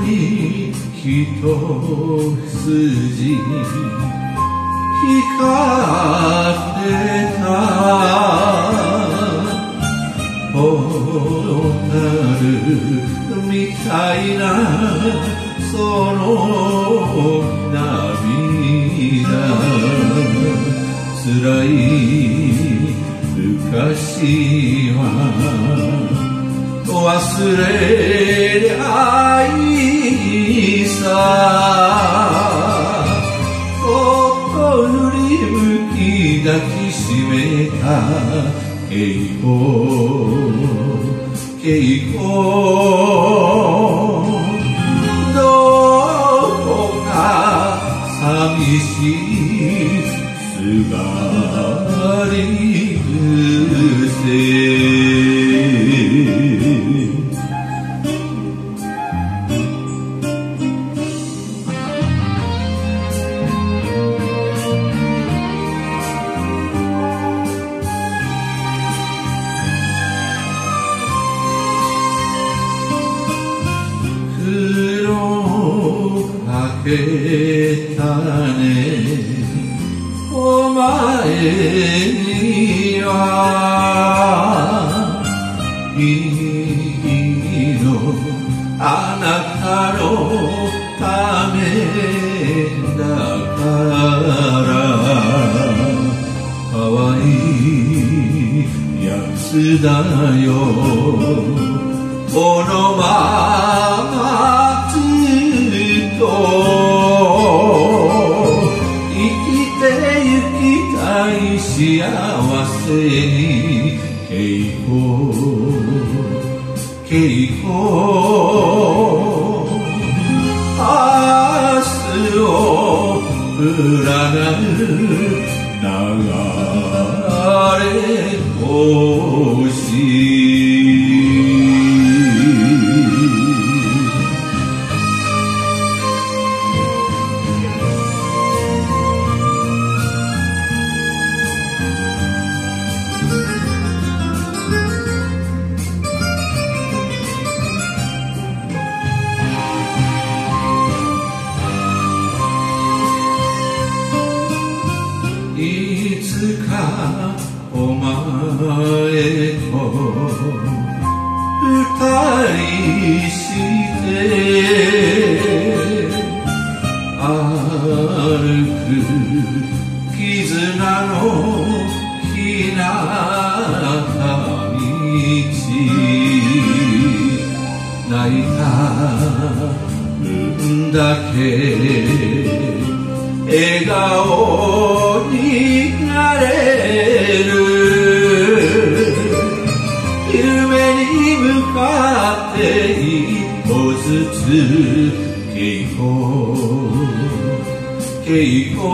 に一筋。光ってた。ほなるみたいなその涙。辛い昔は。忘れりゃいいさそっと振り向き抱きしめた稽古稽古どこか寂しいすがり癖けたね。お前には君のあなたのためだから可愛いいやつだよ。このま幸せに稽古稽古明日を占う流れ星。お前と二人して歩く絆のひなた道泣いた分だけ笑顔になれつ稽古稽古